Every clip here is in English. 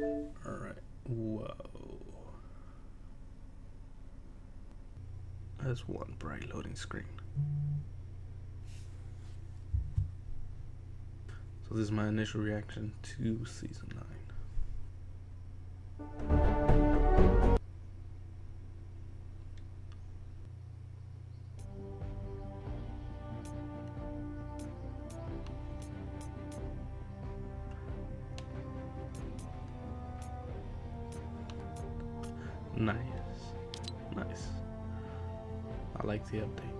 Alright. Whoa. That's one bright loading screen. So this is my initial reaction to season 9. Nice. Nice. I like the update.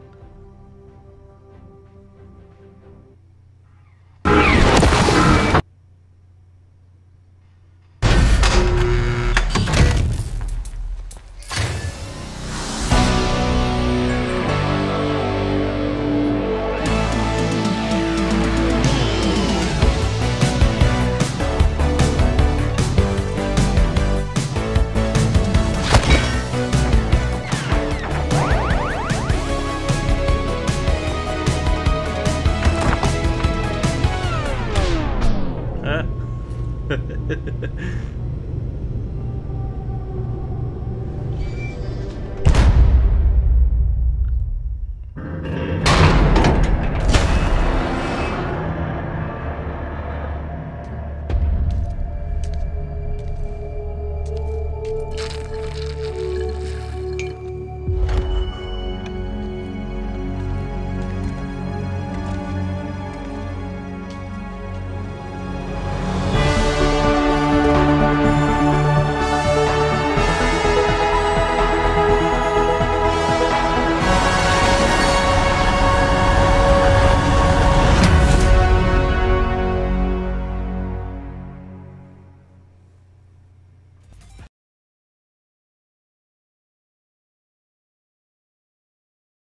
Huh?